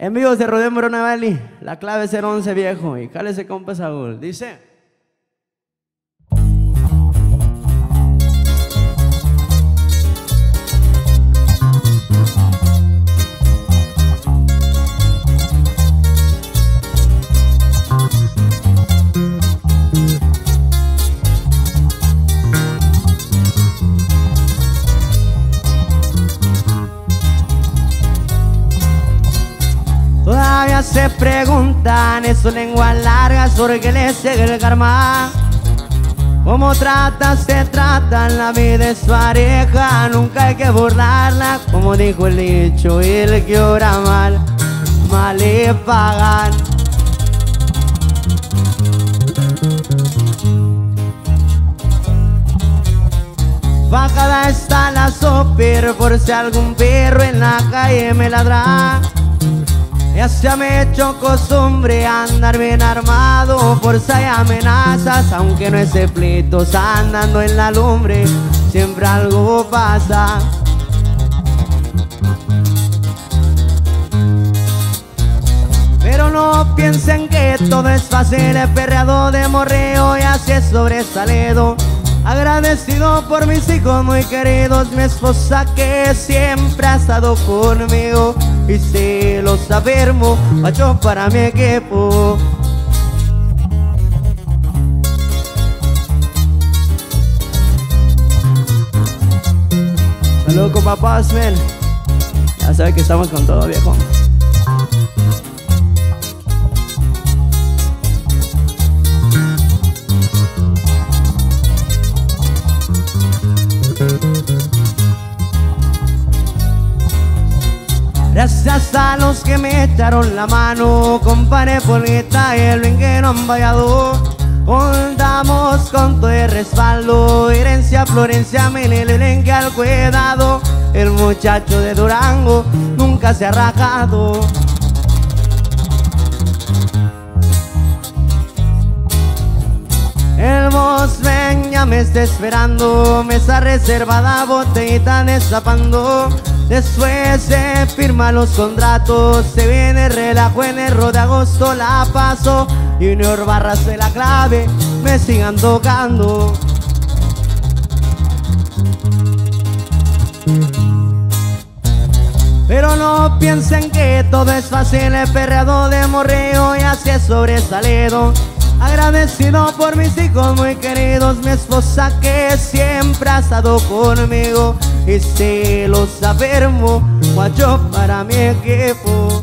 En vivo se rodea Morona la clave es 011 viejo y cálese compa Saúl. Dice. Todavía se preguntan en sus lenguas largas porque les llega el karma. Como trata, se trata la vida es pareja, nunca hay que burlarla, como dijo el dicho, y el que ora mal, mal le pagan. Bajada está la super por si algún perro en la calle me ladra. Ya se me hecho costumbre andar bien armado si hay amenazas, aunque no es de pleitos andando en la lumbre, siempre algo pasa. Pero no piensen que todo es fácil, he perreado de morreo y así es sobresalido. Agradecido por mis hijos muy queridos, mi esposa que siempre ha estado conmigo y si los afirmo, macho para mi equipo. Saludos papás, men. Ya saben que estamos con todo, viejo. Gracias a los que me echaron la mano, compadre Polita y el que no han vallado. Contamos con todo el respaldo, herencia, Florencia, Melelen que al cuidado. El muchacho de Durango nunca se ha rajado. El Mosven ya me está esperando, mesa reservada, botellita destapando. Después se firman los contratos, se viene el relajo en el de agosto, la paso. Junior Barras de la clave, me sigan tocando. Pero no piensen que todo es fácil, he perreado de morreo y así es sobresalido. Agradecido por mis hijos muy queridos, mi esposa que siempre ha estado conmigo y si los afirmo, guacho para mi equipo.